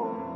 war.